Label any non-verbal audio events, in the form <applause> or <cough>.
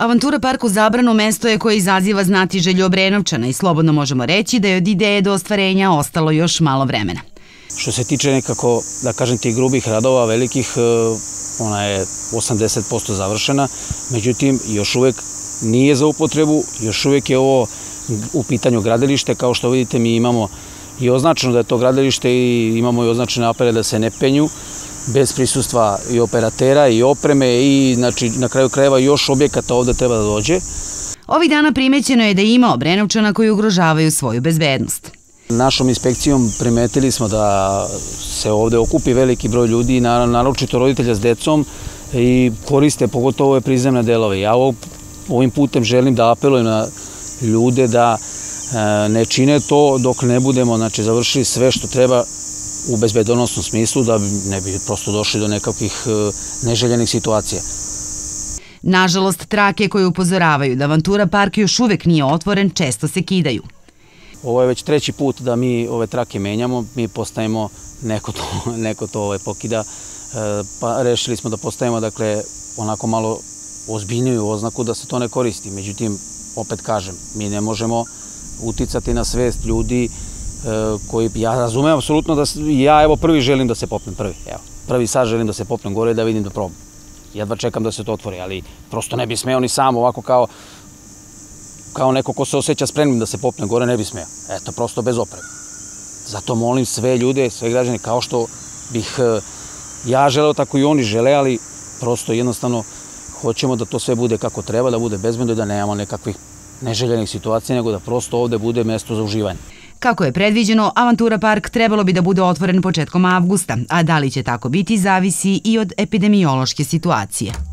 Avantura park u Zabranu mesto je koje izaziva znati želju Obrenovčana i slobodno možemo reći da je od ideje do ostvarenja ostalo još malo vremena. Što se tiče nekako, da kažem, tih grubih radova velikih, e, ona je 80% završena, međutim, još uvek nije za upotrebu, još uvek je ovo u pitanju gradilište, kao što vidite mi imamo i označeno da je to gradilište i imamo i označene apere da se ne penju, bez prisustva i operatera i opreme i znači, na kraju krajeva još objekata ovde treba da dođe. Ovih dana primećeno je da ima Obrenovčana koji ugrožavaju svoju bezbednost. Našom inspekcijom primetili smo da se ovde okupi veliki broj ljudi, naročito roditelja s decom i koriste pogotovo ove prizemne delove. Ja ovim putem želim da apelujem na ljude da e, ne čine to dok ne budemo znači, završili sve što treba u bezbedonosnom smislu da ne bi prosto došli do nekakvih e, neželjenih situacija. Nažalost, trake koje upozoravaju da Avantura park još uvek nije otvoren često se kidaju. Ovo je već treći put da mi ove trake menjamo, mi postajemo, neko to, <laughs> neko to ovaj, pokida, e, pa rešili smo da postavimo dakle, onako malo ozbiljniju oznaku da se to ne koristi. Međutim, opet kažem, mi ne možemo uticati na svest ljudi koji, ja razumem apsolutno da, ja evo prvi želim da se popnem prvi, evo, prvi sad želim da se popnem gore da vidim da probam. Jedva čekam da se to otvori, ali prosto ne bi smeo ni sam ovako kao kao neko ko se osjeća spremnim da se popne gore, ne bi smeo. Eto, prosto bez opreme. Zato molim sve ljude, sve građane, kao što bih e, ja želeo, tako i oni žele, ali prosto jednostavno hoćemo da to sve bude kako treba, da bude bezbedno i da nemamo nekakvih neželjenih situacija, nego da prosto ovde bude mesto za uživanje. Kako je predviđeno, Avantura park trebalo bi da bude otvoren početkom avgusta, a da li će tako biti zavisi i od epidemiološke situacije.